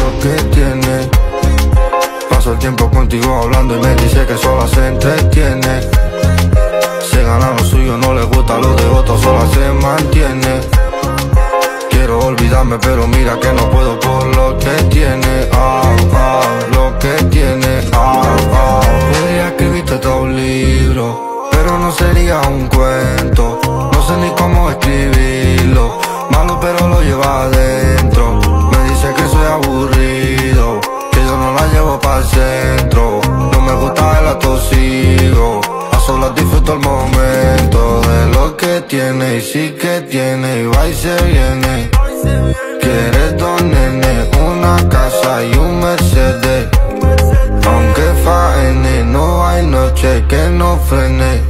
Lo que tiene. Paso el tiempo contigo hablando y me dice que sola se entretiene. Se gana lo suyo, no le gusta lo de otros, sola se mantiene. Quiero olvidarme, pero mira que no puedo por lo que tiene. Ah, ah, lo que tiene. Ah, ah. Podría escribirte todo un libro, pero no sería un cuento. No me gusta el atosigo. A solas disfruto el momento de lo que tiene y sí que tiene y va y se viene. Quieres dos nenes, una casa y un Mercedes. Aunque faene, no hay noche que no frene.